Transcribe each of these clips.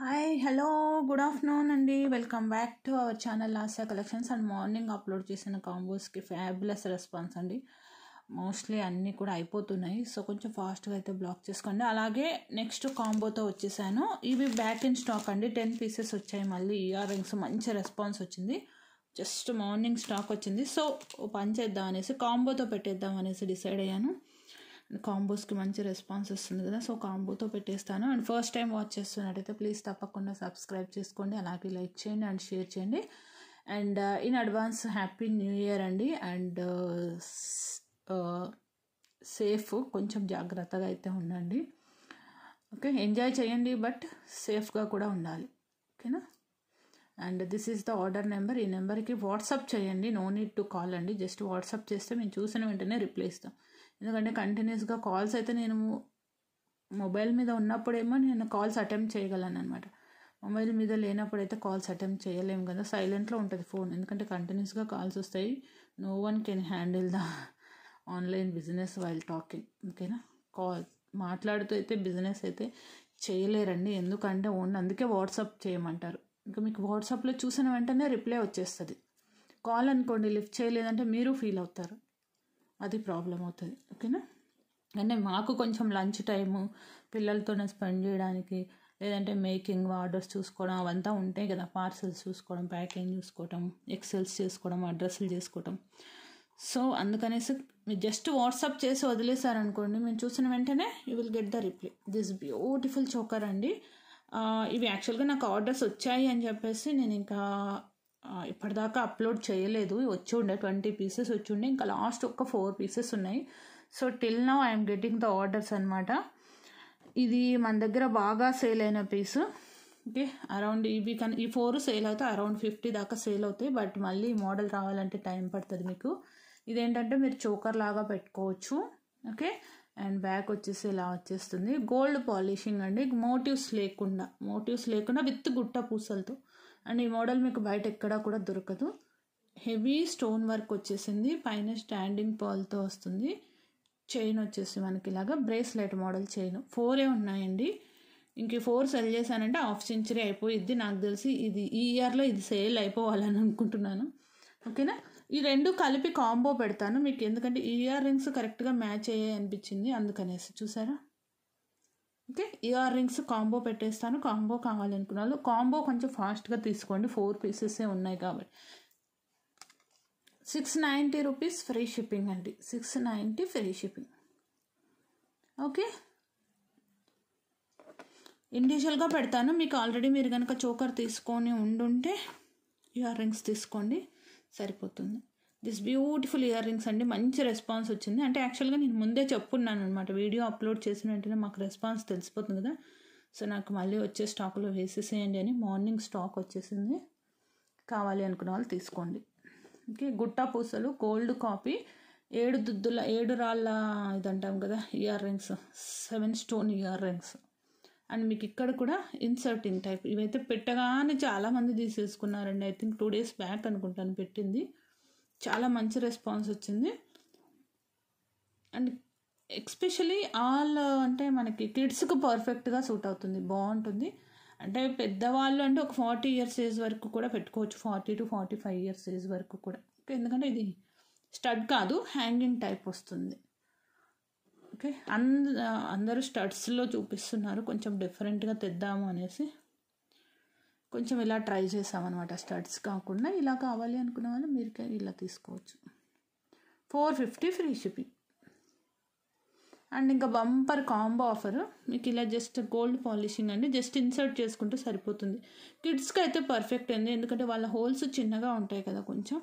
Hi hello good afternoon అండి. Welcome back to our channel Lasya collections and morning upload చేసిన కాంబోస్కి fabulous response అండి. Mostly అన్నీ కూడా అయిపోతున్నాయి. సో కొంచెం ఫాస్ట్గా అయితే బ్లాక్ చేసుకోండి. అలాగే నెక్స్ట్ కాంబోతో వచ్చేసాను. ఇవి బ్యాక్ ఇన్ స్టాక్ అండి. టెన్ పీసెస్ వచ్చాయి మళ్ళీ. ఇయర్ రింగ్స్ మంచి రెస్పాన్స్ వచ్చింది. జస్ట్ మార్నింగ్ స్టాక్ వచ్చింది. సో పని చేద్దాం అనేసి కాంబోతో పెట్టేద్దాం అనేసి డిసైడ్ అయ్యాను. కాంబోస్కి మంచి రెస్పాన్స్ వస్తుంది కదా. సో కాంబోతో పెట్టేస్తాను. అండ్ ఫస్ట్ టైం వాచ్ చేస్తున్నట్టయితే ప్లీజ్ తప్పకుండా సబ్స్క్రైబ్ చేసుకోండి. అలాగే లైక్ చేయండి అండ్ షేర్ చేయండి. And in advance happy new year అండి. అండ్ uh, సేఫ్ uh, కొంచెం జాగ్రత్తగా అయితే ఉండండి. ఓకే ఎంజాయ్ చేయండి బట్ సేఫ్గా కూడా ఉండాలి. ఓకేనా and this is the order number. ఈ నెంబర్కి వాట్సాప్ చేయండి. నో నీడ్ టు కాల్ అండి. జస్ట్ వాట్సాప్ చేస్తే మేము చూసిన వెంటనే రిప్లై ఇస్తాం. ఎందుకంటే కంటిన్యూస్గా కాల్స్ అయితే నేను మొబైల్ మీద ఉన్నప్పుడేమో నేను కాల్స్ అటెంప్ట్ చేయగలను అనమాట మొబైల్ మీద లేనప్పుడైతే కాల్స్ అటెంప్ట్ చేయలేము కదా. సైలెంట్లో ఉంటుంది ఫోన్. ఎందుకంటే కంటిన్యూస్గా కాల్స్ వస్తాయి. No one can handle the online business while talking. ఓకేనా? కాల్ మాట్లాడుతూ అయితే బిజినెస్ అయితే చేయలేరండి. ఎందుకంటే ఓన్ అందుకే వాట్సాప్ చేయమంటారు. ఇంకా మీకు వాట్సాప్లో చూసిన వెంటనే రిప్లై వచ్చేస్తుంది. కాల్ అనుకోండి లిఫ్ట్ చేయలేదంటే మీరు ఫీల్ అవుతారు. అది ప్రాబ్లం అవుతుంది. ఓకేనా? అంటే మాకు కొంచెం లంచ్ టైము పిల్లలతోనే స్పెండ్ చేయడానికి లేదంటే మేకింగ్ ఆర్డర్స్ చూసుకోవడం అవంతా ఉంటాయి కదా పార్సల్స్ చూసుకోవడం ప్యాకింగ్ చూసుకోవడం ఎక్సెల్స్ చేసుకోవడం అడ్రస్లు చేసుకోవడం సో అందుకనేసి మీరు జస్ట్ వాట్సాప్ చేసి వదిలేసారనుకోండి మేము చూసిన వెంటనే you will get the reply. This beautiful choker అండి. ఇవి యాక్చువల్గా నాకు ఆర్డర్స్ వచ్చాయి అని చెప్పేసి నేను ఇంకా ఇప్పటిదాకా అప్లోడ్ చేయలేదు. వచ్చి ఉండే ట్వంటీ పీసెస్ వచ్చి ఉండే. ఇంకా లాస్ట్ ఒక ఫోర్ పీసెస్ ఉన్నాయి. So till now I'm getting the orders అనమాట ఇది మన దగ్గర బాగా సేల్ అయిన పీస్ ఓకే అరౌండ్ ఇవి కానీ ఈ ఫోర్ సేల్ అవుతాయి అరౌండ్ ఫిఫ్టీ దాకా సేల్ అవుతాయి. బట్ మళ్ళీ మోడల్ రావాలంటే టైం పడుతుంది మీకు. ఇదేంటంటే మీరు చోకర్ లాగా పెట్టుకోవచ్చు. ఓకే? అండ్ బ్యాక్ వచ్చేసి ఇలా వచ్చేస్తుంది. గోల్డ్ పాలిషింగ్ అండి. మోటివ్స్ లేకుండా మోటివ్స్ లేకుండా విత్ గుట్ట పూసలతో. అండ్ ఈ మోడల్ మీకు బయట ఎక్కడా కూడా దొరకదు. హెవీ స్టోన్ వర్క్ వచ్చేసింది. పైన స్టాండింగ్ పాల్తో వస్తుంది. చైన్ వచ్చేసి మనకి ఇలాగా బ్రేస్లెట్ మోడల్ చైన్. ఫోరే ఉన్నాయండి. ఇంక ఫోర్ సెల్ చేశానంటే హాఫ్ సెంచరీ అయిపోయిద్ది. నాకు తెలిసి ఇది ఈ ఇయర్లో ఇది సేల్ అయిపోవాలని అనుకుంటున్నాను. ఓకేనా? ఈ రెండు కలిపి కాంబో పెడతాను. మీకు ఎందుకంటే ఇయర్ రింగ్స్ కరెక్ట్గా మ్యాచ్ అయ్యాయి అనిపించింది. అందుకనేసి చూసారా? ఓకే? ఇయర్ రింగ్స్ కాంబో పెట్టేస్తాను. కాంబో కావాలనుకున్నాను. కాంబో కొంచెం ఫాస్ట్గా తీసుకోండి. ఫోర్ పీసెసే ఉన్నాయి కాబట్టి. Six ninety rupees free shipping అండి. Six ninety free shipping okay? ఇండివిజువల్గా పెడతాను. మీకు ఆల్రెడీ మీరు కనుక చోకర్ తీసుకొని ఉండుంటే ఇయర్ రింగ్స్ తీసుకోండి. సరిపోతుంది. దిస్ బ్యూటిఫుల్ ఇయర్ రింగ్స్ అండి. మంచి రెస్పాన్స్ వచ్చింది. అంటే యాక్చువల్గా నేను ముందే చెప్పున్నాను అనమాట వీడియో అప్లోడ్ చేసిన వెంటనే మాకు రెస్పాన్స్ తెలిసిపోతుంది కదా. సో నాకు మళ్ళీ వచ్చే స్టాక్లో వేసేసేయండి అని మార్నింగ్ స్టాక్ వచ్చేసింది. కావాలి అనుకున్న వాళ్ళు తీసుకోండి. ఓకే గుట్టా పూసలు గోల్డ్ కాపీ ఏడు దుద్దుల ఏడు రాళ్ళ ఇది అంటాం కదా ear rings seven stone ear rings and మీకు ఇక్కడ కూడా ఇన్సర్టింగ్ టైప్ ఇవైతే పెట్టగానే చాలామంది తీసేసుకున్నారండి. I think two days back అనుకుంటాను పెట్టింది. చాలా మంచి రెస్పాన్స్ వచ్చింది. అండ్ ఎక్స్పెషలీ ఆల్ అంటే మనకి కిడ్స్కి పర్ఫెక్ట్గా సూట్ అవుతుంది. బాగుంటుంది. అంటే పెద్దవాళ్ళు అంటే ఒక ఫార్టీ ఇయర్స్ ఏజ్ వరకు కూడా పెట్టుకోవచ్చు. Forty to forty five years age వరకు కూడా. ఎందుకంటే ఇది స్టడ్ కాదు హ్యాంగింగ్ టైప్ వస్తుంది. ఓకే. అంద అందరూ స్టడ్స్లో చూపిస్తున్నారు. కొంచెం డిఫరెంట్గా తెద్దాము అనేసి. కొంచెం ఇలా ట్రై చేసామన్నమాట స్టడ్స్ కాకుండా. ఇలా కావాలి అనుకున్న వాళ్ళు మీరు ఇలా తీసుకోవచ్చు. Four fifty free shipping. And ఇంకా బంపర్ కాంబో ఆఫర్. మీకు ఇలా జస్ట్ గోల్డ్ పాలిషింగ్ అండి. జస్ట్ ఇన్సర్ట్ చేసుకుంటే సరిపోతుంది. కిడ్స్కి అయితే పర్ఫెక్ట్ అండి. ఎందుకంటే వాళ్ళ హోల్స్ చిన్నగా ఉంటాయి కదా కొంచెం.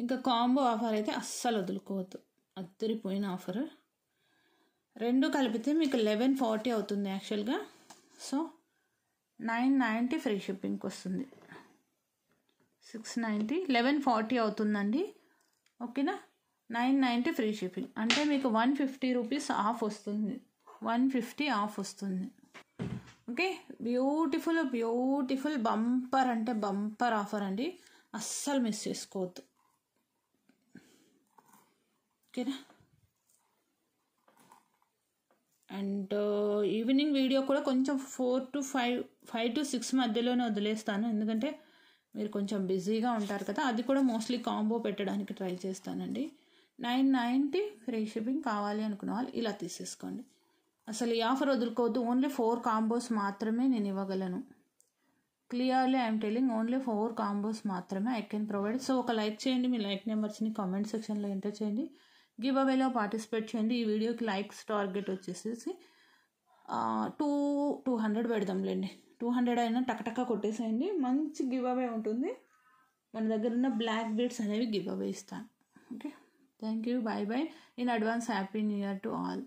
ఇంకా కాంబో ఆఫర్ అయితే అస్సలు వదులుకోవద్దు. అద్దరిపోయిన ఆఫర్. రెండు కలిపితే మీకు లెవెన్ ఫార్టీ అవుతుంది యాక్చువల్గా సో నైన్ నైంటీ ఫ్రీ షిప్పింగ్కి వస్తుంది. సిక్స్ నైంటీ లెవెన్ ఫార్టీ అవుతుందండి. ఓకేనా నైన్ నైంటీ ఫ్రీ షిప్పింగ్ అంటే మీకు వన్ ఫిఫ్టీ రూపీస్ ఆఫ్ వస్తుంది. వన్ ఫిఫ్టీ ఆఫ్ వస్తుంది. ఓకే బ్యూటిఫుల్ బ్యూటిఫుల్ బంపర్ అంటే బంపర్ ఆఫర్ అండి. అస్సలు మిస్ చేసుకోవద్దు. ఓకేనా? అండ్ uh, ఈవినింగ్ వీడియో కూడా కొంచెం four to five five to six మధ్యలోనే వదిలేస్తాను. ఎందుకంటే మీరు కొంచెం బిజీగా ఉంటారు కదా అది కూడా మోస్ట్లీ కాంబో పెట్టడానికి ట్రై చేస్తానండి. నైన్ నైంటీ ఫ్రీ షిప్పింగ్ కావాలి అనుకున్న వాళ్ళు ఇలా తీసేసుకోండి. అసలు ఈ ఆఫర్ వదులుకోవద్దు. ఓన్లీ ఫోర్ కాంబోస్ మాత్రమే నేను ఇవ్వగలను. Clearly I'm telling only four combos మాత్రమే ఐ కెన్ ప్రొవైడ్. సో ఒక లైక్ చేయండి మీ లైక్ నెంబర్స్ని కామెంట్ సెక్షన్లో ఎంటర్ చేయండి. గివ్ అవేలో పార్టిసిపేట్ చేయండి. ఈ వీడియోకి లైక్స్ టార్గెట్ వచ్చేసేసి టూ టూ హండ్రెడ్ పెడదాంలేండి. టూ హండ్రెడ్ అయినా టకటక కొట్టేసేయండి. మంచి గివ్ అవే ఉంటుంది. మన దగ్గర ఉన్న బ్లాక్ బీడ్స్ అనేవి గివ్ అవే ఇస్తాను. Okay? Thank you bye bye in advance happy new year to all.